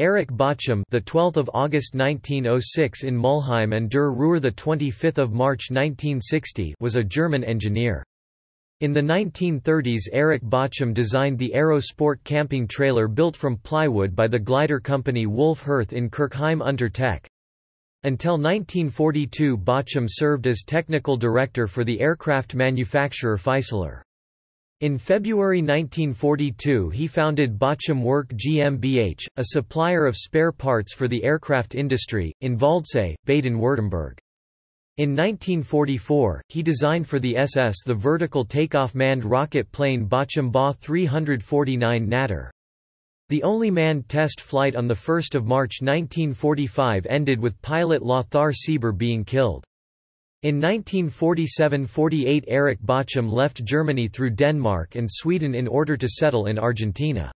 Erich Bachem, the 12th of August 1906 in Mülheim an der Ruhr the 25th of March 1960, was a German engineer. In the 1930s Erich Bachem designed the Aero Sport camping trailer built from plywood by the glider company Wolf Hirth in Kirchheim unter Teck. Until 1942 Bachem served as technical director for the aircraft manufacturer Fieseler. In February 1942 he founded Bachem Werke GmbH, a supplier of spare parts for the aircraft industry, in Waldsee, Baden-Württemberg. In 1944, he designed for the SS the vertical takeoff manned rocket plane Bachem Ba 349 Natter. The only manned test flight on 1 March 1945 ended with pilot Lothar Sieber being killed. In 1947–48 Erich Bachem left Germany through Denmark and Sweden in order to settle in Argentina.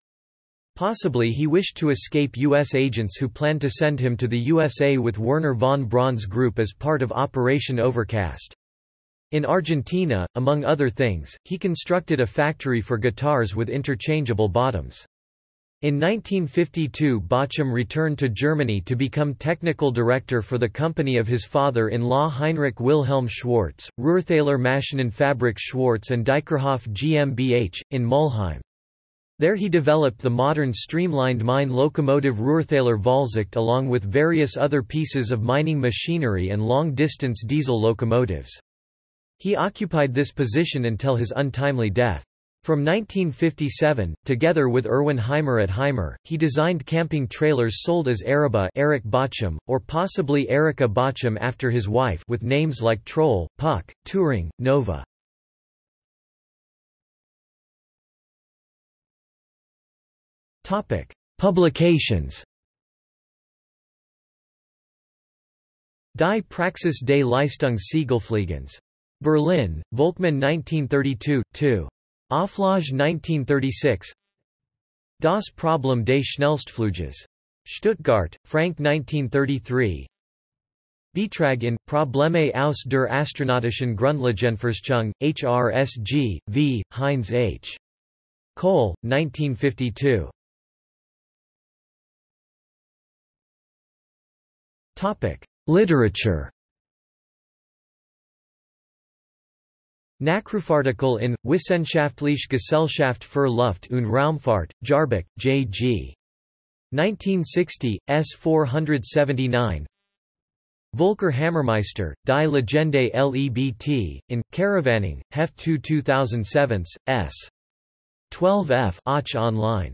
Possibly he wished to escape U.S. agents who planned to send him to the USA with Wernher von Braun's group as part of Operation Overcast. In Argentina, among other things, he constructed a factory for guitars with interchangeable bottoms. In 1952 Bachem returned to Germany to become technical director for the company of his father-in-law Heinrich Wilhelm Schwartz, Ruhrthaler Maschinenfabrik Schwartz and Dyckerhoff GmbH, in Mülheim. There he developed the modern streamlined mine locomotive Ruhrthaler Vollzucht along with various other pieces of mining machinery and long-distance diesel locomotives. He occupied this position until his untimely death. From 1957, together with Erwin Hymer at Hymer, he designed camping trailers sold as Eraba Erich Bachem, or possibly Erika Bachem after his wife with names like Troll, Puck, Touring, Nova. Publications Die Praxis des Leistungssegelfliegens. Berlin, Volkmann 1932, 2. Auflage 1936 Das Problem des Schnellstfluges. Stuttgart, Frank 1933 Beitrag in Probleme aus der astronautischen Grundlagenforschung, HRSG, v. Heinz H. Kölle, 1952. Literature Nachrufartikel in Wissenschaftliche Gesellschaft für Luft- und Raumfahrt, Jahrbuch, J. G. 1960, S. 479 Volker Hammermeister, Die Legende LEBT, in, Caravanning, Heft 2 2007, S. 12 f. Och online